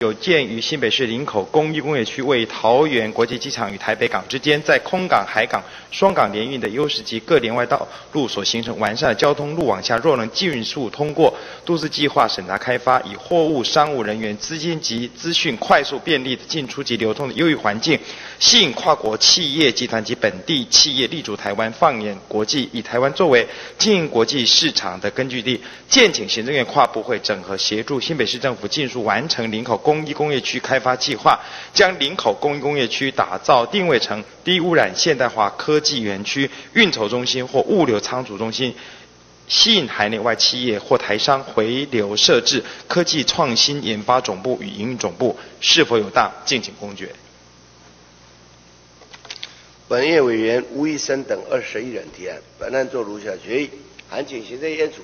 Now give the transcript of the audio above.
有鉴于新北市林口工艺工业区位于桃园国际机场与台北港之间，在空港、海港双港联运的优势及各连外道路所形成完善的交通路网下，若能迅速通过都市计划审查开发，以货物、商务人员、资金及资讯快速便利的进出及流通的优越环境，吸引跨国企业集团及本地企业立足台湾，放眼国际，以台湾作为经营国际市场的根据地。建请行政院跨部会整合协助新北市政府尽速完成林口工艺工业区开发计划，将林口工艺工业区打造定位成低污染现代化科技园区、运筹中心或物流仓储中心，吸引海内外企业或台商回流设置科技创新研发总部与营运总部，是否有大？敬请公决。本业委员吴医生等二十一人提案，本案作如下决议：函请行政院主